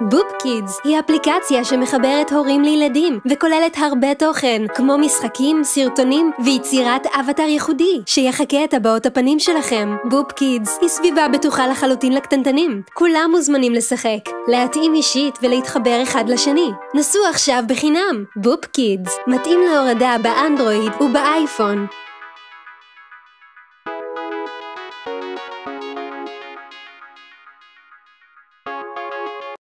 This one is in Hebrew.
בוב קידס היא אפליקציה שמחברת הורים לילדים וכוללת הרבה תוכן, כמו משחקים, סרטונים ויצירת אבטר ייחודי שיחקה את הבעות הפנים שלכם. בוב קידס היא סביבה בטוחה לחלוטין לקטנטנים. כולם מוזמנים לשחק, להתאים אישית ולהתחבר אחד לשני. נסו עכשיו בחינם, בוב קידס, מתאים להורדה באנדרואיד ובאייפון.